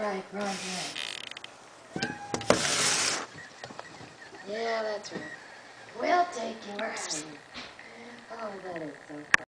Right, right, right. Yeah, that's right. We'll take you. Oh, that is so